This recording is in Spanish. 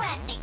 aguante.